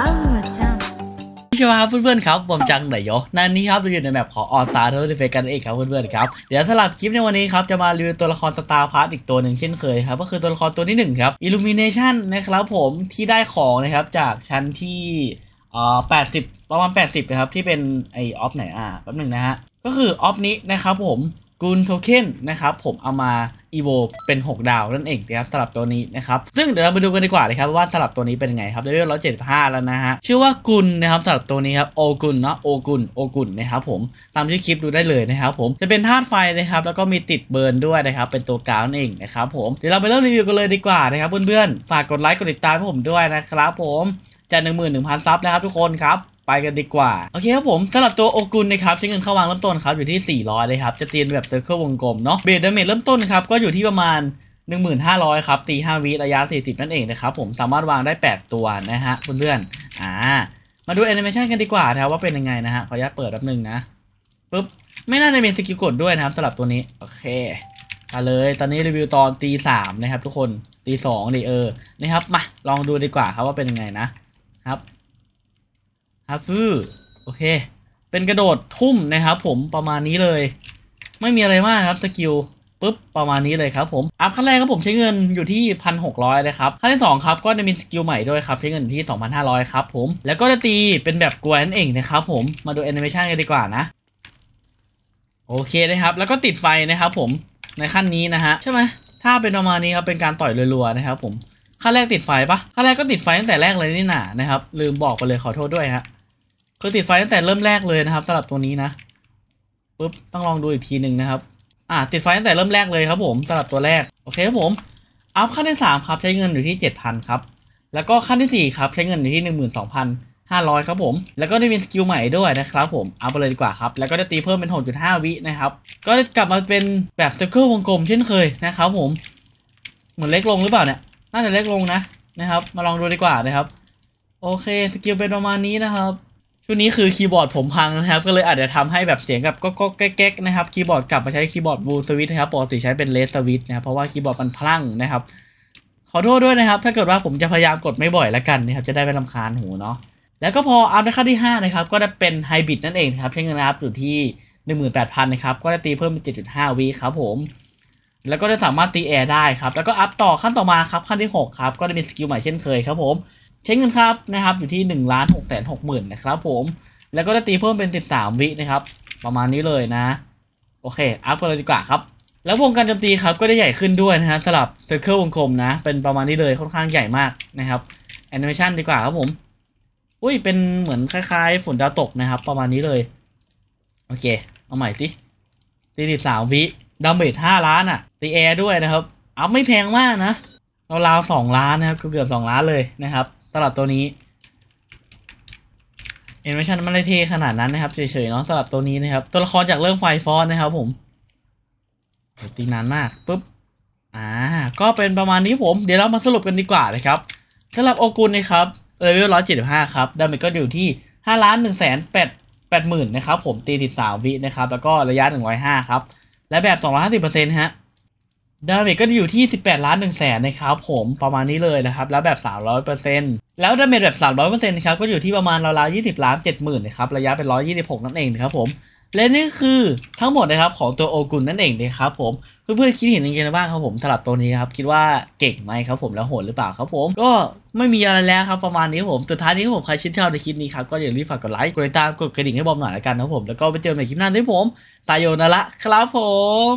บ้างจัใช่ไหมครับเพื่อนๆครับผมจังไหนยอนั่นนี้ครับเราอยู่ในแมปของออตาเทอร์เดิเฟกันเองครับเพื่อนๆครับเดี๋ยวสลับคลิปในวันนี้ครับจะมารีวิวตัวละครตาตาพาร์ตอีกตัวหนึ่งเช่นเคยครับก็คือตัวละครตัวที่1ครับอิลูมิเนชันนะครับผมที่ได้ของนะครับจากชั้นที่อ่อแปดสิบประมาณแปดสิบนะครับที่เป็นไอออฟไหนอะแป๊บหนึ่งนะฮะก็คือออฟนี้นะครับผม กูนโทเค็นนะครับผมเอามาอีโวเป็น 6 ดาวนั่นเองนะครับสำหรับตัวนี้นะครับซึ่งเดี๋ยวเราไปดูกันดีกว่าเลยครับว่าสำหรับตัวนี้เป็นยังไงครับเลเวลร้อยเจ็ดห้าแล้วนะฮะชื่อว่ากุลนะครับสำหรับตัวนี้ครับโอกุลเนาะโอกุลโอกุลนะครับผมตามที่อคลิปดูได้เลยนะครับผมจะเป็นธาตุไฟนะครับแล้วก็มีติด burn ด้วยนะครับเป็นตัวกลางนั่นเองนะครับผมเดี๋ยวเราไปเริ่มรีวิวกันเลยดีกว่านะครับเพื่อนๆฝากกดไลค์กดติดตามผมด้วยนะครับผมจะหนึ่งหมื่นหนึ่งพัน sub นะครับทุกคนครับ ไปกันดีกว่า โอเคครับผมสำหรับตัวโอกุนนะครับใช้เงินค่าวางเริ่มต้นครับอยู่ที่ 400เลยครับจะตีนแบบเซอร์เคิลวงกลมเนาะเบสดาเมจเริ่มต้นครับก็อยู่ที่ประมาณ1500 ครับ ตี 5 วิระยะ 40 นั่นเองนะครับผมสามารถวางได้ 8 ตัวนะฮะเพื่อนๆอ่า มาดูแอนิเมชันกันดีกว่านะครับว่าเป็นยังไงนะฮะ ขออนุญาตเปิดแป๊บนึงนะปุ๊บ ไม่น่าจะมี skill กดด้วยนะครับสำหรับตัวนี้ โอเคมาเลย ตอนนี้รีวิวตอนตีสามนะครับทุกคนตีสองดิเออนะครับมาลองดูดีกว่าครับว่าเป็นยังไงนะครับ ฮัฟฟูโอเค เป็นกระโดดทุ่มนะครับผมประมาณนี้เลย ไม่มีอะไรมากครับ skill ปุ๊บประมาณนี้เลยครับผม อัพขั้นแรกครับผมใช้เงินอยู่ที่พันหกร้อยนะครับ ขั้นที่สองครับก็จะมี skill ใหม่ด้วยครับ ใช้เงินที่สองพันห้าร้อยครับผม แล้วก็จะตีเป็นแบบกวนเองนะครับผมมาดูแอนิเมชันกันดีกว่านะ โอเคนะครับ แล้วก็ติดไฟนะครับผมในขั้นนี้นะฮะ ใช่ไหมถ้าเป็นประมาณนี้ครับเป็นการต่อยรัวๆนะครับผมขั้นแรกติดไฟปะขั้นแรกก็ติดไฟตั้งแต่แรกเลยนี่หนานะครับลืมบอกไปเลยขอโทษด้วยฮะ คือติดไฟตั้งแต่เริ่มแรกเลยนะครับสำหรับตัวนี้นะปุ๊บต้องลองดูอีกทีหนึ่งนะครับ อ่า ติดไฟตั้งแต่เริ่มแรกเลยครับผมสำหรับตัวแรกโอเคครับผมอัพขั้นที่สามครับใช้เงินอยู่ที่เจ็ดพันครับแล้วก็ขั้นที่สี่ครับใช้เงินอยู่ที่หนึ่งหมื่นสองพันห้าร้อยครับผม แล้วก็ได้มี skill ใหม่ด้วยนะครับผมอัพไปเลยดีกว่าครับ แล้วก็จะตีเพิ่มเป็นหกจุดห้าวินะครับ ก็กลับมาเป็นแบบ circle วงกลมเช่นเคยนะครับผม เหมือนเล็กลงหรือเปล่าเนี่ย น่าจะเล็กลงนะนะครับ มาลองดูดีกว่านะครับ โอเค skill เป็นประมาณนี้นะครับ ช่วงนี้คือคีย์บอร์ดผมพังนะครับ ก็เลยอาจจะทำให้แบบเสียงกับก็ก็แก๊กๆนะครับคีย์บอร์ดกลับมาใช้คีย์บอร์ด blue switch นะครับปกติใช้เป็น red switch นะครับเพราะว่าคีย์บอร์ดมันพังนะครับ ขอโทษด้วยนะครับ ถ้าเกิดว่าผมจะพยายามกดไม่บ่อยแล้วกันนะครับจะได้ไม่รำคาญหูเนาะแล้วก็พออัพในขั้นที่5นะครับก็จะเป็นไฮบริดนั่นเองนะครับใช้เงินนะครับอยู่ที่18,000นะครับก็จะตีเพิ่มเป็น7.5วิครับผมแล้วก็จะสามารถตีแอร์ได้ครับแล้วก็อัพต่อขั้นต่อมาครับขั้นที่ 6 ครับ ก็จะมี skill ใหม่เช่นเคยครับผม ใช้เงินครับนะครับ อยู่ที่1นึ่งล้านหกแสนหกหมื่นนะครับผมแล้วก็จะตีเพิ่มเป็น13วินะครับ ประมาณนี้เลยนะ โอเค อัพไปเลยดีกว่าครับ แล้ววงการโจมตีครับก็ได้ใหญ่ขึ้นด้วยนะฮะสลับ circle วงกลมนะ เป็นประมาณนี้เลยค่อนข้างใหญ่มากนะครับแอนิเมชันดีกว่าครับผมอุ้ยเป็นเหมือนคล้ายๆ ฝนดาวตกนะครับ ประมาณนี้เลย โอเค เอาใหม่สิตีสิบสามวิ damage ห้าล้านอะตีแอร์ด้วยนะครับ อัพไม่แพงมากนะราวๆสองล้านนะครับเกือบสองล้านเลยนะครับ สำหรับตัวนี้แอนิเมชันมันไม่ได้เท่ขนาดนั้นนะครับเฉยๆเนาะสำหรับตัวนี้นะครับ ตัวละครจากเรื่อง Fire Force นะครับผมตีนานมากปุ๊บอ่าก็เป็นประมาณนี้ผม เดี๋ยวเรามาสรุปกันดีกว่านะครับสำหรับโอกุนนะครับเลเวลร้อยเจ็ดสิบห้าครับ damage ก็อยู่ที่ห้าล้านหนึ่งแสนแปดแปดหมื่นนะครับผมตีสิบสามวินะครับ แล้วก็ระยะหนึ่งร้อยห้าครับ และแบบ250%ฮะ ดาเมจก็จะอยู่ที่ 18 ล้าน1แสนนะครับผมประมาณนี้เลยนะครับ แล้วแบบ 300%แล้วดาเมจแบบ 300%นะครับก็อยู่ที่ประมาณราวๆ20 ล้าน 70,000นะครับระยะเป็น 126 นั่นเองนะครับผมและนี่คือทั้งหมดนะครับของตัวโอกุนนั่นเองนะครับผมเพื่อนๆคิดเห็นยังไงบ้างครับผมสำหรับตัวนี้ครับคิดว่าเก่งไหมครับผมแล้วโหดหรือเปล่าครับผมก็ไม่มีอะไรแล้วครับประมาณนี้ผมสุดท้ายนี้ผมใครชื่นชอบในคลิปนี้ครับก็อย่าลืมฝากกดไลค์กดติดตามกดกระดิ่งให้บอมหน่อยละกันะครับผมแล้วก็ไปเจอกันใหม่คลิปหน้าที่ผมตายโยนละครับผม